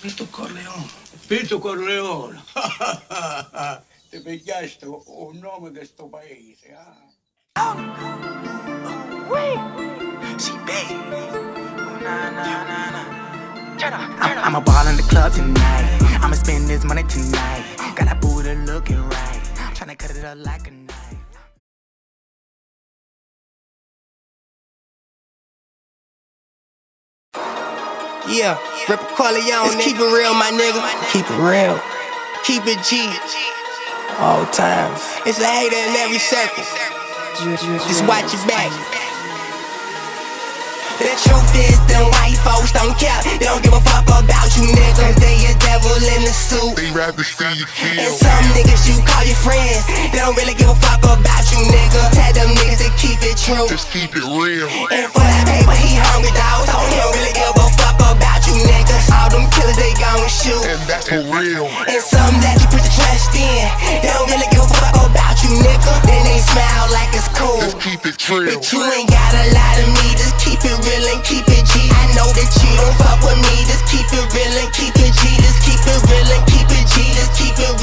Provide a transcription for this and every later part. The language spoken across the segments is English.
Vito Corleone. Vito Corleone. Ti pigliaste un nome di sto paese, ah? She bad. Oh, nah, nah, nah, nah. Turn up, turn. I'ma ball in the club tonight. I'ma spend this money tonight. Got that booty looking right. Tryna cut it up like a Yeah, Rip Corleone, Let's keep it real, my nigga. Keep it real. Keep it G. All times. It's a hater in every circle. Just watch your back. The truth is, them white folks don't care. They don't give a fuck about you niggas. They a devil in the suit. They rather see you kill. And kill. some niggas you call your friends. They don't really give a fuck about you, nigga. Tell them niggas to keep it true. Just keep it real. Gon' shoot. And that's for real. And some that you put your trust in. They don't really give a fuck about you, nigga. Then they smile like it's cool. Just keep it real. But you ain't gotta lie to me, just keep it real and keep it G. I know that you don't fuck with me, just keep it real and keep it G. Just keep it real and keep it G. Just keep it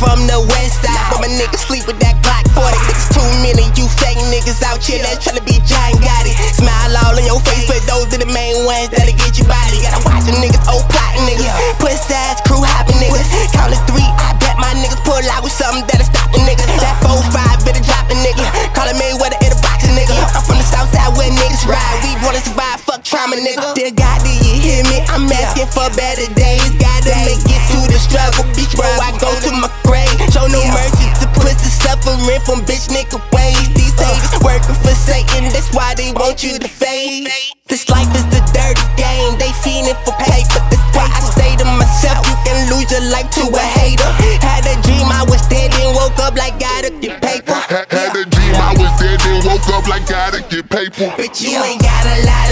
from the west side, but my niggas sleep with that Glock 40. It's too many you fake niggas out here that's tryna be John Gotti. Smile all in your face, but those are the main ones that'll get you body. Gotta watch them niggas, old plotting niggas. Puss ass crew hopping niggas. Count to three, I bet my niggas pull out with something that'll stop the niggas. That 4-5 better drop a nigga. Callin' Mayweather in a boxing nigga. I'm from the south side where niggas ride. We wanna survive, fuck trauma nigga. Dear God, do you hear me? I'm asking for better days. Want you to fade. This life is the dirty game, they fiending for paper. That's why I say to myself, you can lose your life to a hater. Had a dream I was dead and woke up like gotta get paper. Had a dream I was dead and woke up like gotta get paper. But you ain't gotta lie to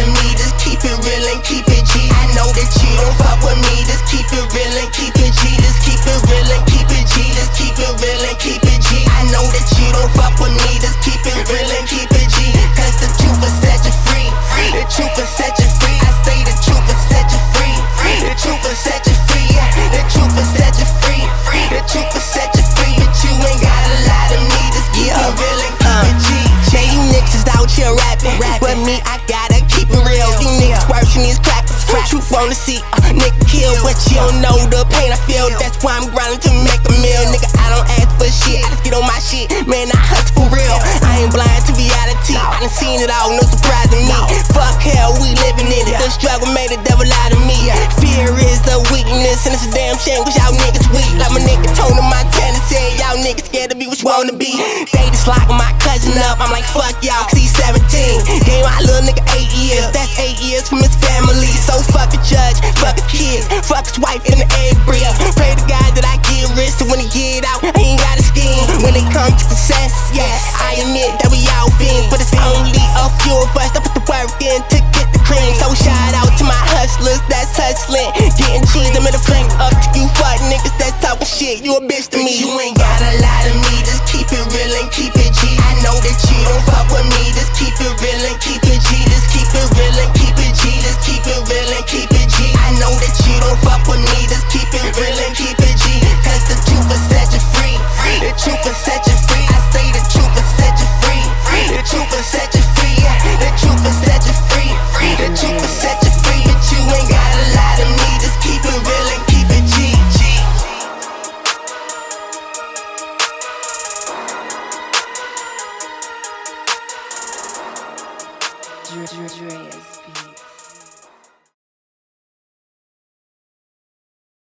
wanna see uh, a nigga kill, but you don't know the pain I feel. That's why I'm grinding to make a meal. Nigga, I don't ask for shit. I just get on my shit. Man, I hustle for real. I ain't blind to reality. I done seen it all, no surprise in me. Fuck hell, we living in it. The struggle made the devil out of me. Fear is a weakness, and it's a damn shame, cause y'all niggas weak. Like my nigga Tony Montana said, y'all niggas scared to be what you wanna be. They just locking my cousin up. I'm like, fuck y'all, kids, fuck his wife in the egg. Pray to God that I get rich, so when he get out, I ain't got a scheme. When it comes to success, yes, I admit that we all been, but it's only a few of us that put the work in to get the cream. So shout out to my hustlers that's hustling, getting cheese. I'm in the flank up to you fuck niggas that's talking shit. You a bitch to me. You ain't gotta lie to me, just keep it real and keep it G. I know that you don't fuck with me, just keep it real and keep it Dre's beat.